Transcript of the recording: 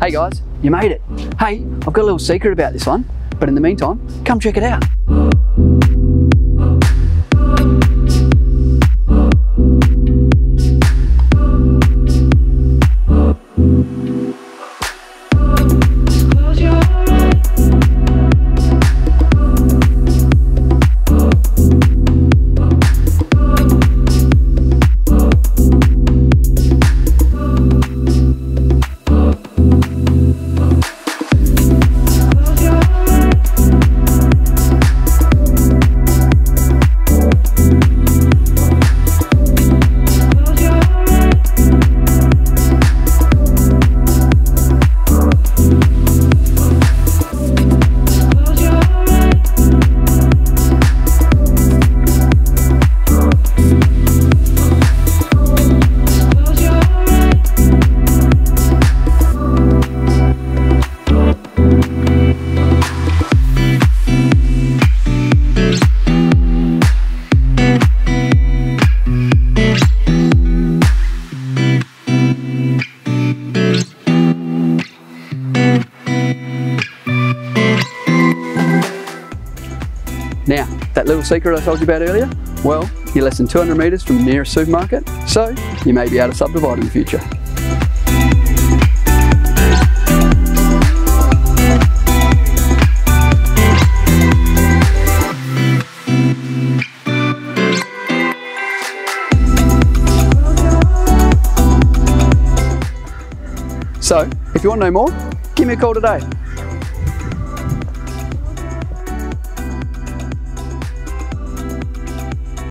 Hey guys, you made it. Hey, I've got a little secret about this one, but in the meantime, come check it out. Now, that little secret I told you about earlier, well, you're less than 200 metres from the nearest supermarket, so you may be able to subdivide in the future. So, if you want to know more, give me a call today.